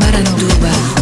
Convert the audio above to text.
Maranduba.